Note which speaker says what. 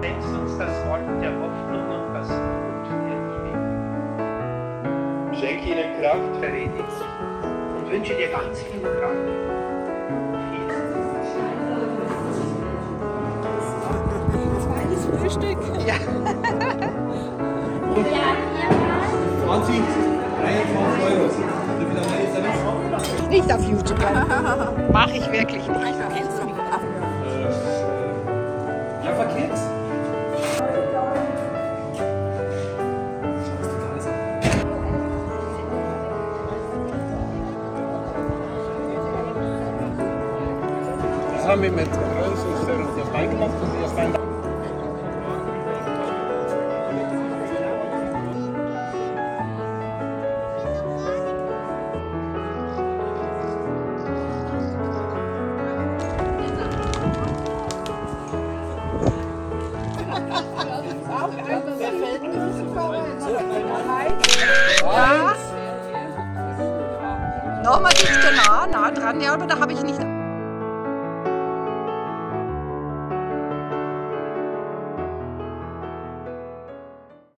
Speaker 1: Wächst uns das Wort der Hoffnung und das Mut der Liebe. Schenke ihnen Kraft, verredigt und wünsche dir ganz viel Kraft.
Speaker 2: Frühstück. Ja. Und ja,
Speaker 3: 20, 23 Euro.
Speaker 2: Nicht auf YouTube. Mach ich wirklich nicht.
Speaker 3: Haben wir mit und dabei gemacht und erst dann.
Speaker 2: Nochmal dichter nah, nah dran, ja, aber da habe ich nicht.